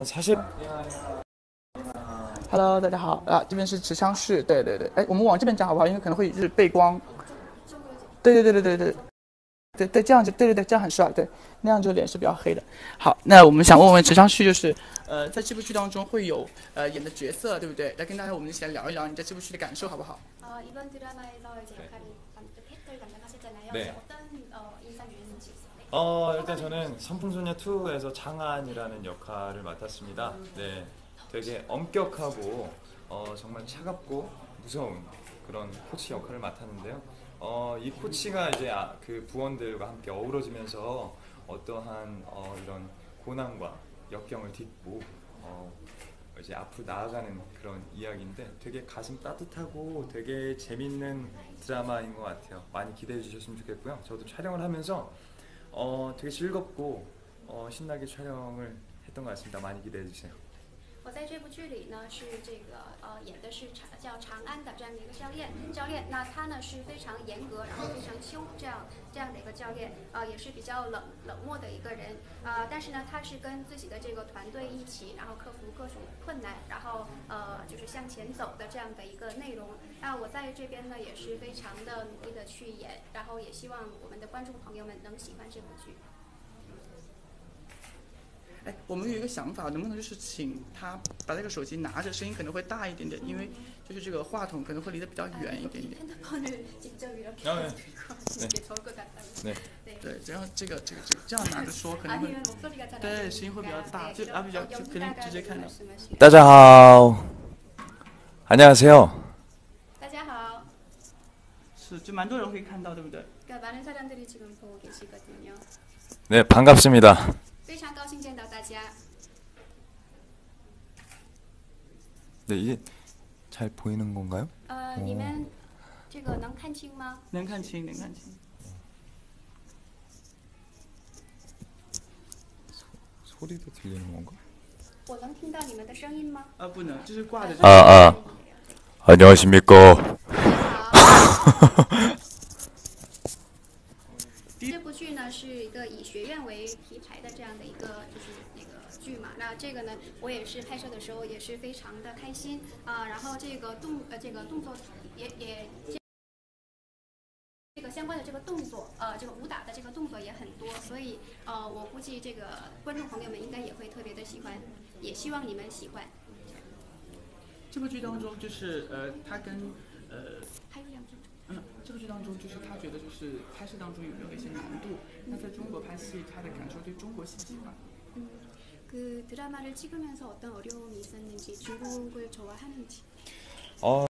사실 Hello，大家好啊，这边是池昌市，对对对，哎，我们往这边站好不好？因为可能会就是背光。对对对对对对，对对，这样就对对对，这样很帅，对，那样就脸是比较黑的。好，那我们想问问池昌旭，就是呃，在这部剧当中会有呃演的角色，对不对？来跟大家我们一起来聊一聊你在这部剧的感受，好不好？ 어, 이번 드라마에서 이제 역할을 담- 팩을 담당하셨잖아요. 네. 어떤 어, 인상이 있는지. 네. 어 일단 저는 선풍소녀 2에서 장한이라는 역할을 맡았습니다. 네, 되게 엄격하고 어, 정말 차갑고 무서운 그런 코치 역할을 맡았는데요. 어, 이 코치가 이제 아, 그 부원들과 함께 어우러지면서 어떠한 어, 이런 고난과 역경을 딛고 어, 이제 앞으로 나아가는 그런 이야기인데 되게 가슴 따뜻하고 되게 재밌는 드라마인 것 같아요. 많이 기대해 주셨으면 좋겠고요. 저도 촬영을 하면서 어, 되게 즐겁고 어, 신나게 촬영을 했던 것 같습니다. 많이 기대해 주세요. 我在这部剧里呢是这个呃演的是长叫长安的这样的一个教练教练，那他呢是非常严格，然后非常凶这样这样的一个教练，呃也是比较冷冷漠的一个人，呃但是呢他是跟自己的这个团队一起，然后克服各种困难，然后呃就是向前走的这样的一个内容。那我在这边呢也是非常的努力的去演，然后也希望我们的观众朋友们能喜欢这部剧。哎，我们有一个想法，能不能就是请他把这个手机拿着，声音可能会大一点点，因为就是这个话筒可能会离得比较远一点点。 핸드폰을 직접 이렇게 아, 네. 들고 이게 좋을 것 같다고. 네. 네. 对，然后这个这个这个这样拿着说可能会 아니면 목소리가 잘안 네, 들리니까. 시인 호흡이 다- 네, 저- 아, 그죠? 여기다가 저 그냥直接看到. 말씀하시면. 大家好， 안녕하세요. 大家好. 是就蛮多人会看到，对不对？ 그러니까 많은 사람들이 지금 보고 계시거든요. 네, 반갑습니다. 네, 이게 잘 보이는 건가요? 呃，你们这个能看清吗？能看清，能看清。 소리도 들리는 건가? 我能听到你们的声音吗？啊，不能，就是挂着。 아, 아. 안녕하십니까. 好。 这部剧呢是一个以学院为题材的这样的一个就是那个剧嘛，那这个呢我也是拍摄的时候也是非常的开心啊、然后这个动呃这个动作也也。这个相关的这个动作，呃，这个武打的这个动作也很多，所以呃，我估计这个观众朋友们应该也会特别的喜欢，也希望你们喜欢。这部剧当中就是呃，他跟呃还有两句。 嗯，这部剧当中就是他觉得就是拍摄当中有没有一些难度？那在中国拍戏，他的感受对中国戏喜欢。 그 드라마를 찍으면서 어떤 어려움이 있었는지 중국을 좋아하는지 어,